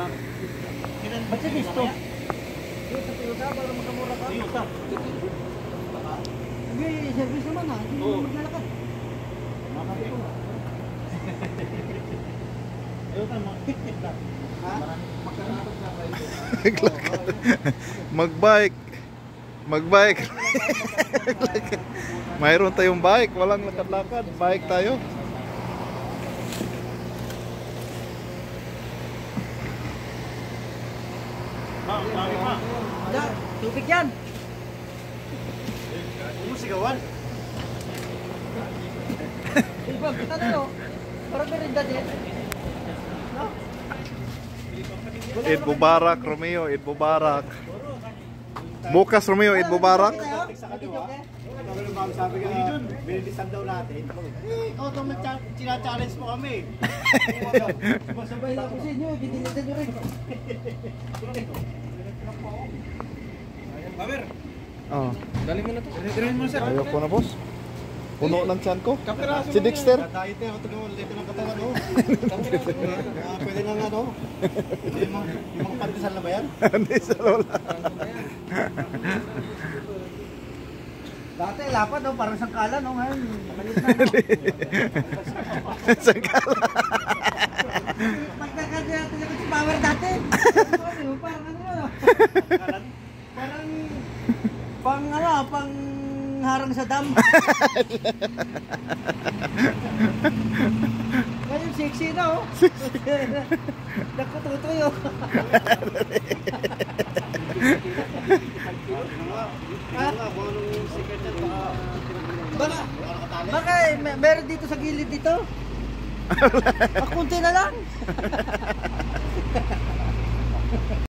Ba't siya gusto? Sa Toyota para makamura ka. Toyota. Hindi, service naman ha. Hindi mo maglalakad. Toyota, mga hit-hit lang. Ha? Magbike. Magbike. Mayroon tayong bike, walang lakad-lakad. Bike tayo. Pa, dami pa. Da, tubig yan. Huwag mo sigawan. Ibang, kita na no. Parang merinda din. No? Eid Mubarak, Romeo, Eid Mubarak. Bukas Romeo, Eid Mubarak. Sabi ka, binilisan daw natin. Eh, ikaw itong challenge mo kami. Sabay lang ako sa inyo, nyo rin. Oh. Dali mo na to. Dirin mo sir. Ayoko na boss. Puno ng tiyan ko. Si Dexter. Diet na ako tingnan ulit ng katawan mo. Pwede nang ano? Yung mga yung mga pandesal na ba yan? Hindi sa lola. Dati lapad no, parang sangkala no, ngayon. Sangkala. Pagkakadya talaga si Power dati. Ano, Parang ano no. Parang pang ano, pang harang sa dam. Ngayon sexy na oh. Nakututuyo. Baka, baka eh, meron dito sa gilid dito. Ah, kunti na lang.